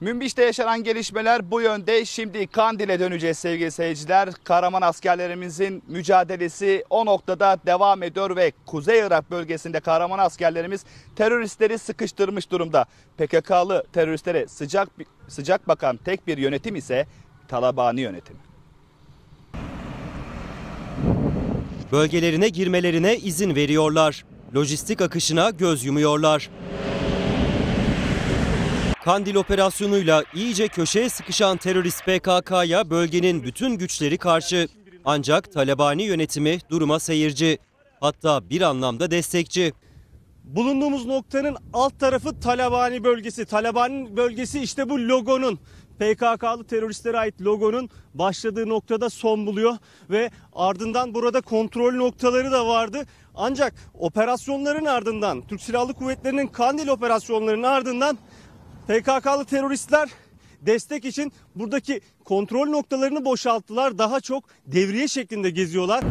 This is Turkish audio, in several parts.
Münbiş'te yaşanan gelişmeler bu yönde. Şimdi Kandil'e döneceğiz sevgili seyirciler. Kahraman askerlerimizin mücadelesi o noktada devam ediyor ve Kuzey Irak bölgesinde kahraman askerlerimiz teröristleri sıkıştırmış durumda. PKK'lı teröristlere sıcak sıcak bakan tek bir yönetim ise Talabani yönetim. Bölgelerine girmelerine izin veriyorlar. Lojistik akışına göz yumuyorlar. Kandil operasyonuyla iyice köşeye sıkışan terörist PKK'ya bölgenin bütün güçleri karşı. Ancak Talabani yönetimi duruma seyirci. Hatta bir anlamda destekçi. Bulunduğumuz noktanın alt tarafı Talabani bölgesi. Talabani bölgesi işte bu logonun PKK'lı teröristlere ait logonun başladığı noktada son buluyor ve ardından burada kontrol noktaları da vardı. Ancak operasyonların ardından Türk Silahlı Kuvvetleri'nin Kandil operasyonlarının ardından PKK'lı teröristler destek için buradaki kontrol noktalarını boşalttılar. Daha çok devriye şeklinde geziyorlar.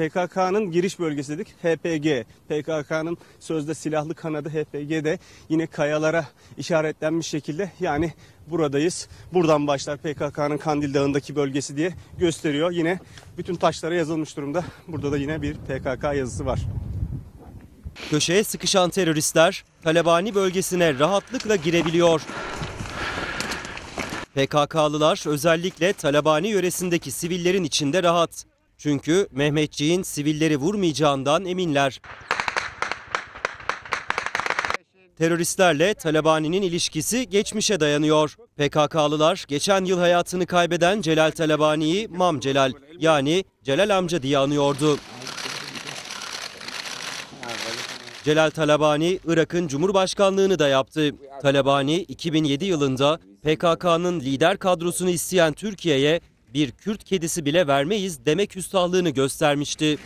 PKK'nın giriş bölgesi dedik. HPG. PKK'nın sözde silahlı kanadı HPG de yine kayalara işaretlenmiş şekilde yani buradayız. Buradan başlar PKK'nın Kandil Dağı'ndaki bölgesi diye gösteriyor. Yine bütün taşlara yazılmış durumda. Burada da yine bir PKK yazısı var. Köşeye sıkışan teröristler Talabani bölgesine rahatlıkla girebiliyor. PKK'lılar özellikle Talabani yöresindeki sivillerin içinde rahat. Çünkü Mehmetçiğin sivilleri vurmayacağından eminler. Teröristlerle Talabani'nin ilişkisi geçmişe dayanıyor. PKK'lılar geçen yıl hayatını kaybeden Celal Talabani'yi Mam Celal yani Celal amca diye anıyordu. Celal Talabani Irak'ın Cumhurbaşkanlığını da yaptı. Talabani 2007 yılında PKK'nın lider kadrosunu isteyen Türkiye'ye bir Kürt kedisi bile vermeyiz demek üstahlığını göstermişti.